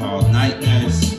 called Night Nurse.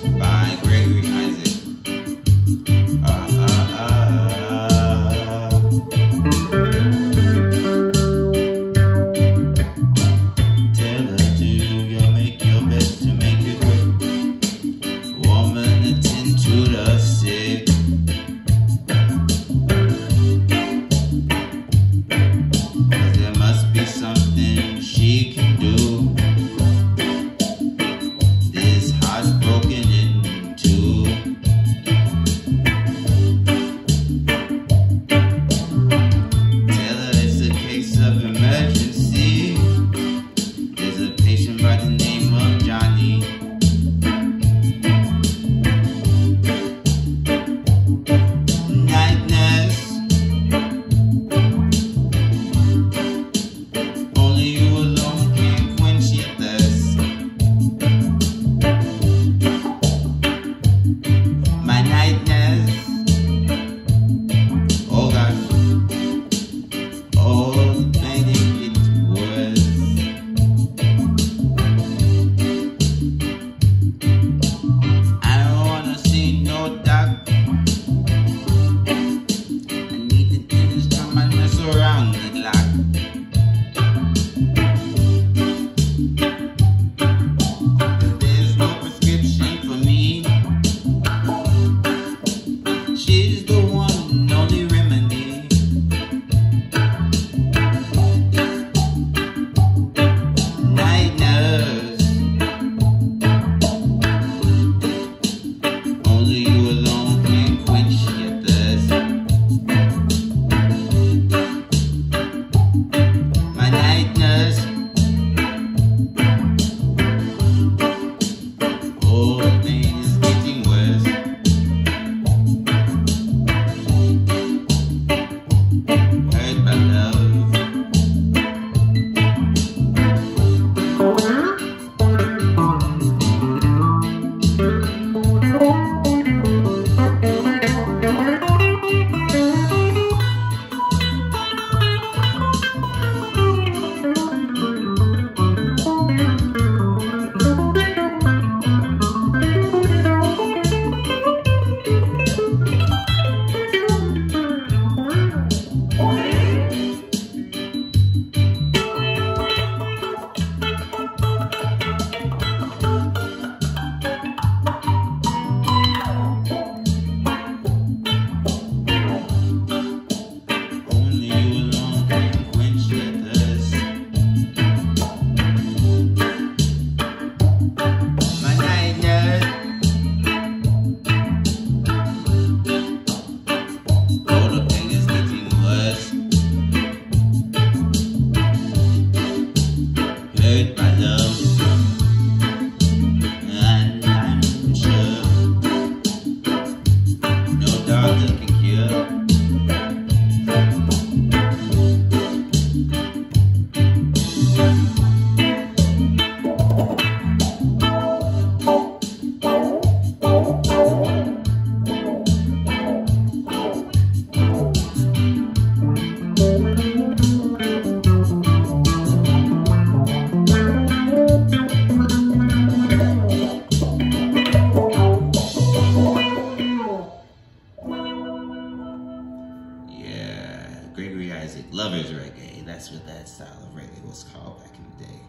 Gregory Isaac, Lovers Reggae. That's what that style of reggae was called back in the day.